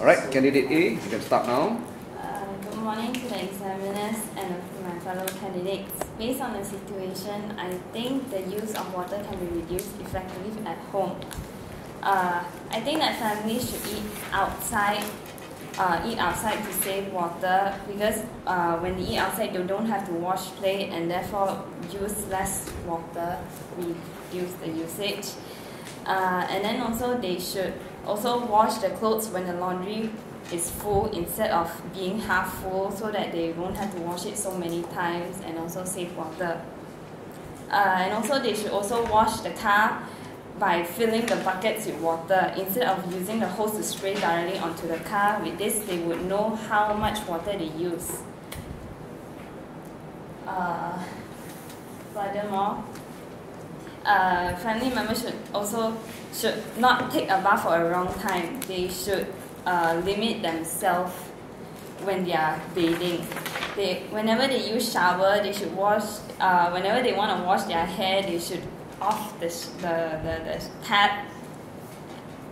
All right, candidate A, you can start now. Uh, good morning to the examiners and my fellow candidates. Based on the situation, I think the use of water can be reduced effectively at home. Uh, I think that families should eat outside, uh, eat outside to save water because uh, when they eat outside, they don't have to wash plate and therefore use less water, reduce the usage. Uh, and then also they should also wash the clothes when the laundry is full instead of being half full so that they won't have to wash it so many times and also save water. Uh, and also they should also wash the car by filling the buckets with water instead of using the hose to spray directly onto the car. With this, they would know how much water they use. Uh, furthermore, uh, family members should also should not take a bath for a long time. They should uh, limit themselves when they are bathing. They, whenever they use shower, they should wash. Uh, whenever they want to wash their hair, they should off the, the, the, the tap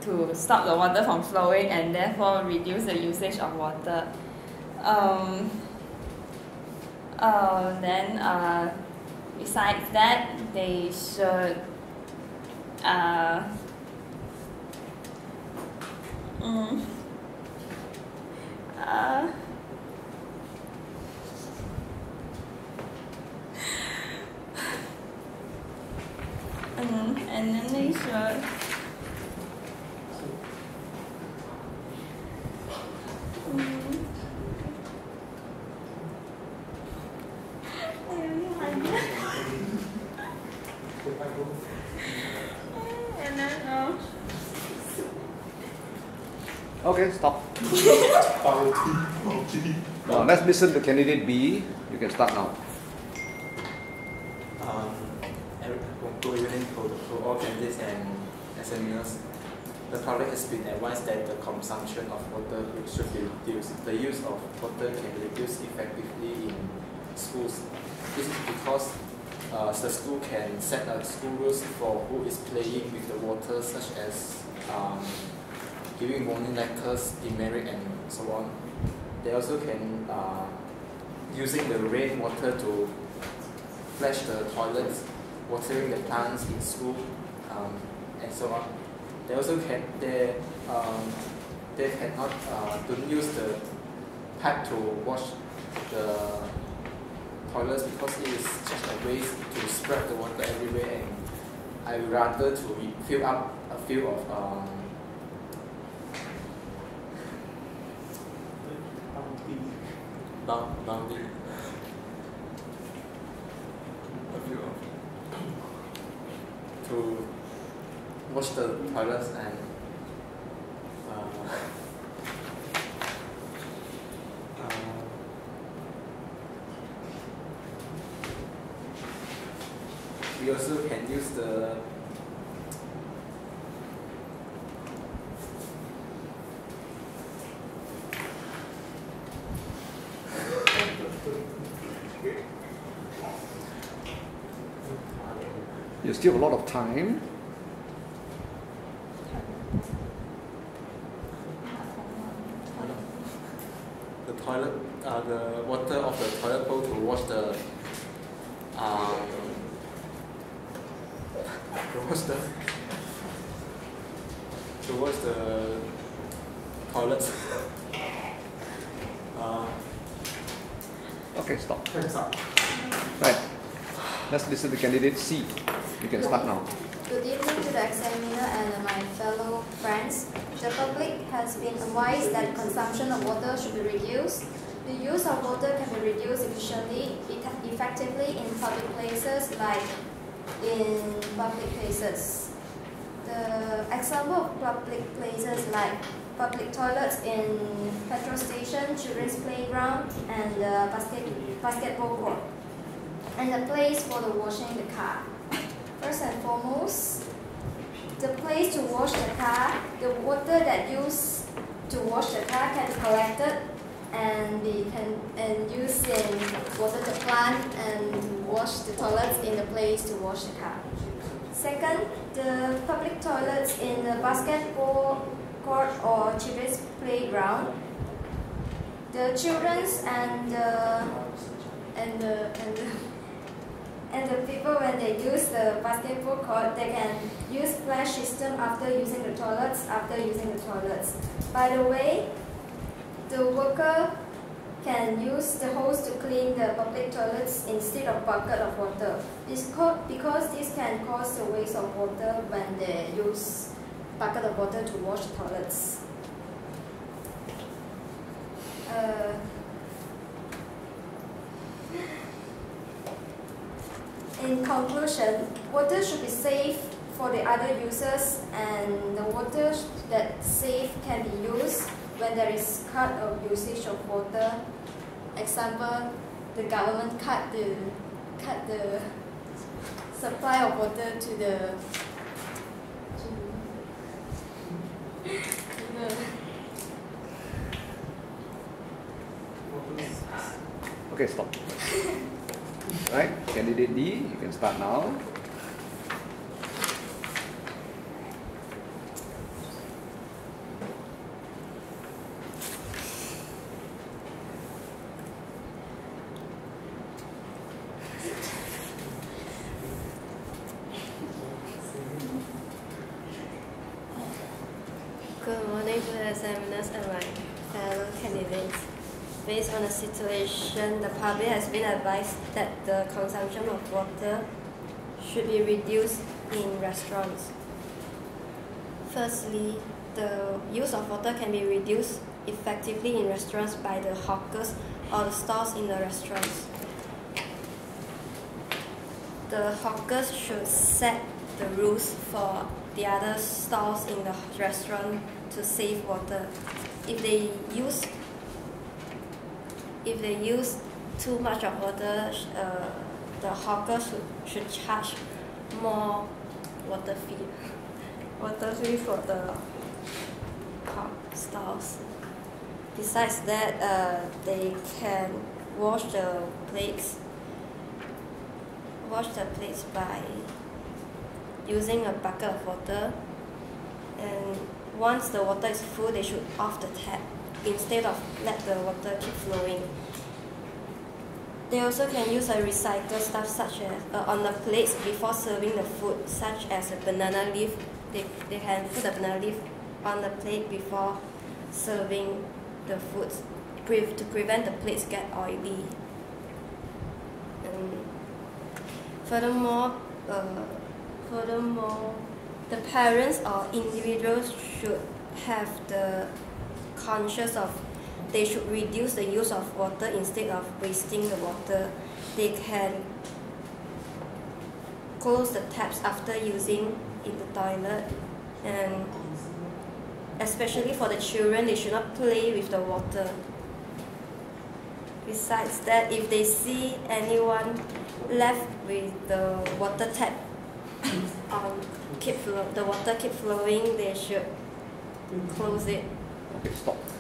to stop the water from flowing and therefore reduce the usage of water. Um, uh, then uh, besides that, they should uh, mm, uh, mm, and then they should mm, I have no idea. and then uh, Okay, stop. Now let's listen to candidate B. You can start now. Um, every- good evening to, to all candidates and examiners. The public has been advised that the consumption of water should be reduced. The use of water can be reduced effectively in schools. This is because uh, the school can set a school rules for who is playing with the water, such as um, giving warning letters, demerit, and so on. They also can uh, using the rainwater to flush the toilets, watering the plants in school, um, and so on. They also can they um, they cannot uh, don't use the pipe to wash the toilets because it is just a waste to spread the water everywhere and I would rather to fill up a few of um, bound, boundary a few of to wash the toilets and uh, uh, we also can use the You still have a lot of time. the toilet, uh, the water of the toilet bowl to wash the, um, to wash the, to wash the toilets. uh, Okay, stop. stop. Right. Let's listen to candidate C. You can start now. Good evening to the examiner and my fellow friends. The public has been advised that consumption of water should be reduced. The use of water can be reduced efficiently, effect- effectively in public places like in public places. The example of public places like public toilets in petrol station, children's playground, and the basket, basketball court, and the place for the washing the car. First and foremost, the place to wash the car, the water that used to wash the car can be collected and be can and used in water the plant and wash the toilets in the place to wash the car. Second, the public toilets in the basketball court or children's playground, the children's and the and the and the and the people when they use the basketball court, they can use flash system after using the toilets. After using the toilets. By the way, the worker can use the hose to clean the public toilets instead of bucket of water. It's called, because this can cause the waste of water when they use bucket of water to wash the toilets. Uh, in conclusion, water should be safe for the other users and the water that safe can be used when there is cut of usage of water. Example, the government cut the cut the supply of water to the Okay, stop. Right, candidate D, you can start now. Good morning to the examiners and my fellow candidates. Based on the situation, the public has been advised that the consumption of water should be reduced in restaurants. Firstly, the use of water can be reduced effectively in restaurants by the hawkers or the stalls in the restaurants. The hawkers should set the rules for the other stalls in the restaurant to save water. If they use if they use too much of water, uh, the hawkers should, should charge more water fee, water fee for the hawk stalls. Besides that, uh, they can wash the plates, wash the plates by using a bucket of water and once the water is full they should off the tap instead of let the water keep flowing. They also can use a recycled stuff such as uh, on the plates before serving the food such as a banana leaf. They, they can put the banana leaf on the plate before serving the food pre- to prevent the plates get oily. Furthermore, uh, Furthermore, the parents or individuals should have the conscious of they should reduce the use of water instead of wasting the water. They can close the taps after using in the toilet and especially for the children they should not play with the water. Besides that, if they see anyone left with the water tap um, keep the water keep flowing, they should close it. Okay, stop.